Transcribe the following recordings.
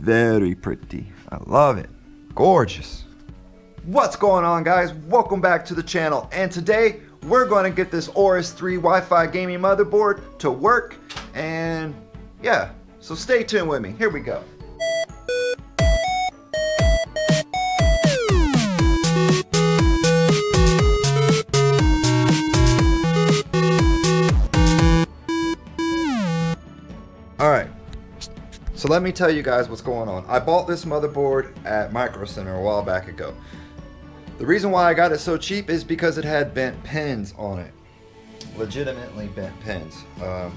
Very pretty. I love it. Gorgeous. What's going on guys? Welcome back to the channel. And today we're going to get this Aorus 3 Wi-Fi gaming motherboard to work. And yeah, so stay tuned with me. Here we go. Let me tell you guys what's going on. I bought this motherboard at Micro Center a while back ago. The reason why I got it so cheap is because it had bent pins on it. Legitimately bent pins. Um,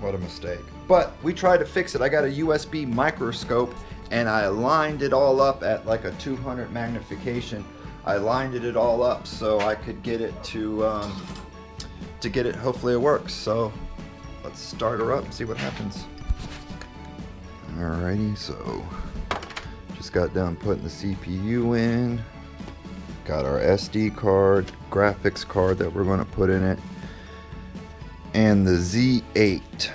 what a mistake. But we tried to fix it. I got a USB microscope and I lined it all up at like a 200 magnification. I lined it all up so I could get it to um, to get it. Hopefully it works. So let's start her up and see what happens. Alrighty, so just got done putting the CPU in. Got our SD card, graphics card that we're going to put in it. And the Z8.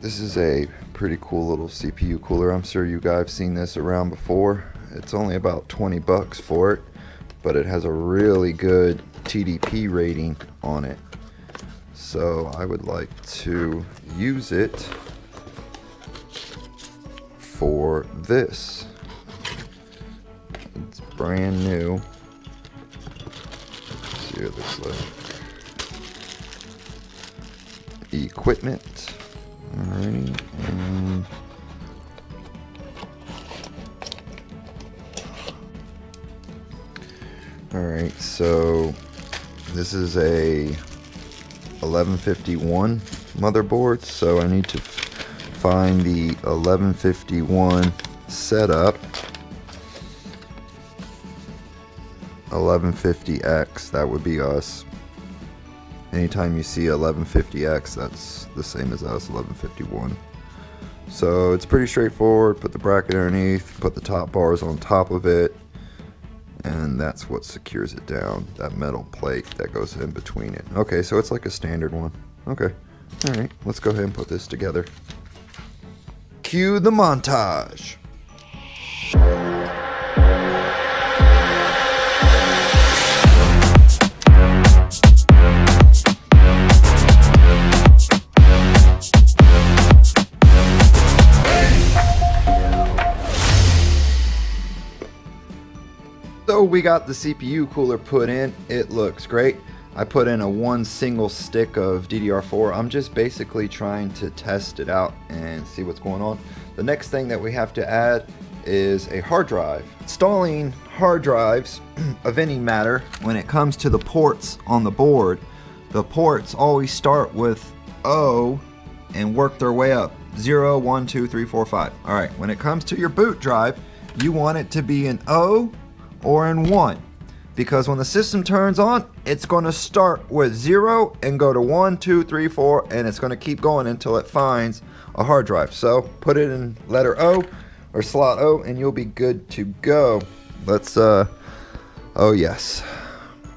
This is a pretty cool little CPU cooler. I'm sure you guys have seen this around before. It's only about 20 bucks for it, but it has a really good TDP rating on it. So I would like to use it for this. It's brand new. Let's see what it looks like. Equipment. Alrighty. And Alright, so this is a 1151 motherboard, so I need to find the 1151 setup. 1150X that would be us. Anytime you see 1150X that's the same as us 1151 so it's pretty straightforward. Put the bracket underneath put the top bars on top of it and that's what secures it down that metal plate that goes in between it. Okay so it's like a standard one. Okay. All right let's go ahead and put this together Cue the montage. So we got the CPU cooler put in. It looks great. I put in a one single stick of DDR4. I'm just basically trying to test it out and see what's going on. The next thing that we have to add is a hard drive. Installing hard drives of any matter when it comes to the ports on the board, the ports always start with O and work their way up. 0, 1, 2, 3, 4, 5. Alright, when it comes to your boot drive, you want it to be an O or in 1 because when the system turns on, it's going to start with 0 and go to one, two, three, four, and it's going to keep going until it finds a hard drive. So put it in letter O or slot O and you'll be good to go. Let's, uh, oh yes,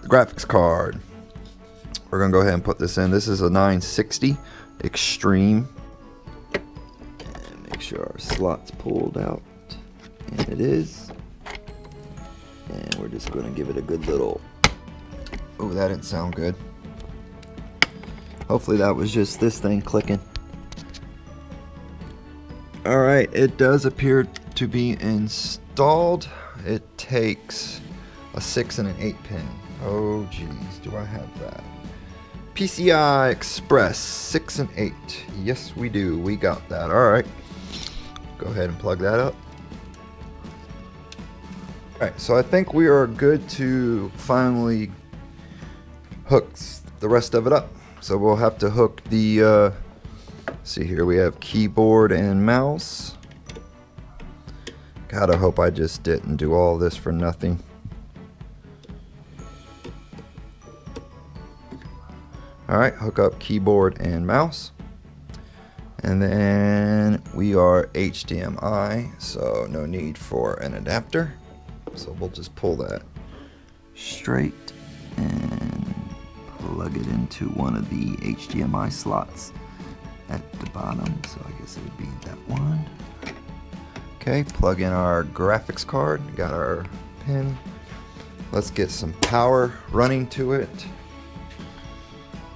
the graphics card. We're going to go ahead and put this in. This is a 960 Extreme. And make sure our slot's pulled out. And it is. And we're just going to give it a good little... Oh, that didn't sound good. Hopefully that was just this thing clicking. Alright, it does appear to be installed. It takes a 6 and an 8 pin. Oh jeez, do I have that? PCI Express 6 and 8. Yes we do, we got that. Alright, go ahead and plug that up. Alright, so I think we are good to finally hook the rest of it up. So we'll have to hook the, uh, see here, we have keyboard and mouse. God, I hope I just didn't do all this for nothing. Alright, hook up keyboard and mouse. And then we are HDMI, so no need for an adapter. So we'll just pull that straight and plug it into one of the HDMI slots at the bottom. So I guess it would be that one. Okay, plug in our graphics card. Got our pin. Let's get some power running to it.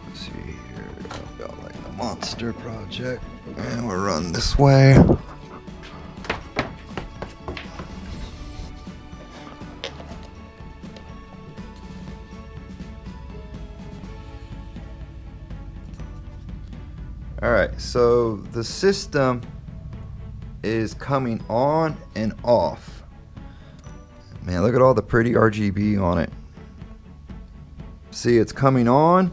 Let's see here. I've got like the monster project. And we'll run this way. Alright, so the system is coming on and off. Man, look at all the pretty RGB on it. See, it's coming on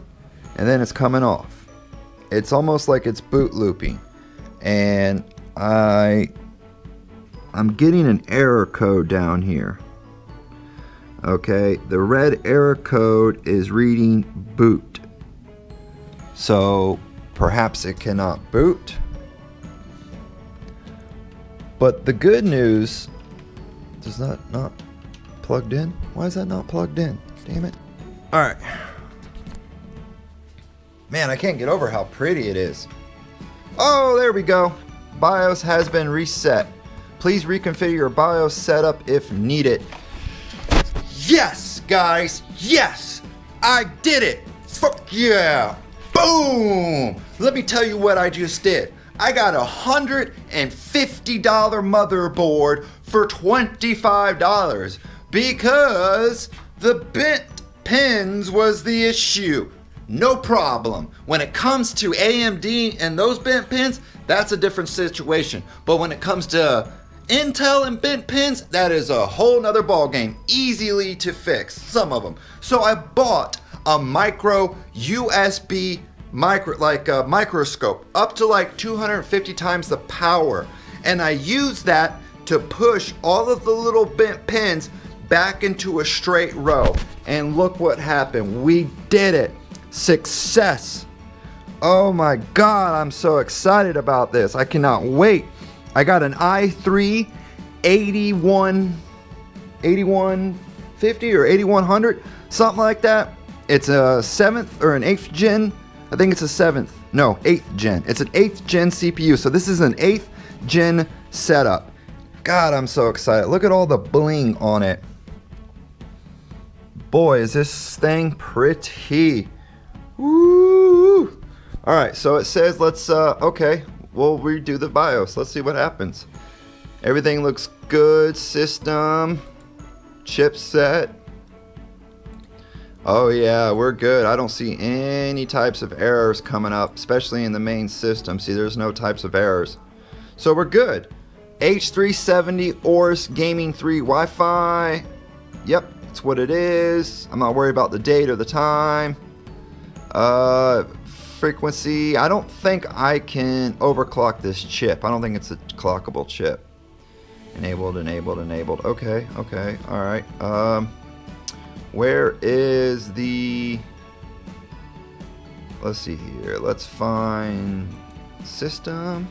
and then it's coming off. It's almost like it's boot looping. And I I'm getting an error code down here. Okay, the red error code is reading boot. So perhaps it cannot boot. But the good news does that not plugged in? Why is that not plugged in? Damn it. All right. Man, I can't get over how pretty it is. Oh, there we go. BIOS has been reset. Please reconfigure your BIOS setup if needed. Yes, guys. Yes. I did it. Fuck yeah. Boom. Let me tell you what I just did. I got a $150 motherboard for $25 because the bent pins was the issue. No problem. When it comes to AMD and those bent pins, that's a different situation. But when it comes to Intel and bent pins, that is a whole nother ball game. Easily to fix, some of them. So I bought a micro USB micro like a microscope up to like 250 times the power. And I use that to push all of the little bent pins back into a straight row. And look what happened. We did it. Success. Oh my god I'm so excited about this. I cannot wait. I got an i3 81 8150 or 8100 something like that. It's a seventh or an eighth gen I think it's a seventh, no, eighth gen. It's an eighth gen CPU. So this is an eighth gen setup. God, I'm so excited. Look at all the bling on it. Boy, is this thing pretty. Woo! All right, so it says let's, uh, okay, we'll redo the BIOS. Let's see what happens. Everything looks good. System, chipset, Oh yeah, we're good. I don't see any types of errors coming up, especially in the main system. See, there's no types of errors. So we're good. H370 Aorus Gaming 3 Wi-Fi. Yep, that's what it is. I'm not worried about the date or the time. Uh, frequency. I don't think I can overclock this chip. I don't think it's a clockable chip. Enabled, enabled, enabled. Okay, okay, all right. Um, where is the... Let's see here. Let's find system.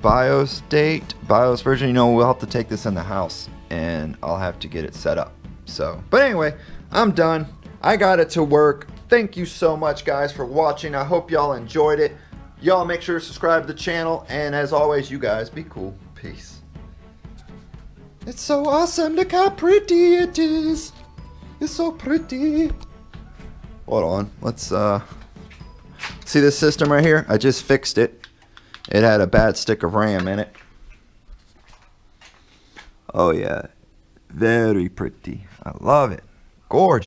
BIOS date. BIOS version. You know, we'll have to take this in the house and I'll have to get it set up. So, but anyway, I'm done. I got it to work. Thank you so much, guys, for watching. I hope y'all enjoyed it. Y'all make sure to subscribe to the channel. And as always, you guys be cool. Peace. It's so awesome. Look how pretty it is. It's so pretty. Hold on. Let's uh see this system right here? I just fixed it. It had a bad stick of RAM in it. Oh yeah. Very pretty. I love it. Gorgeous.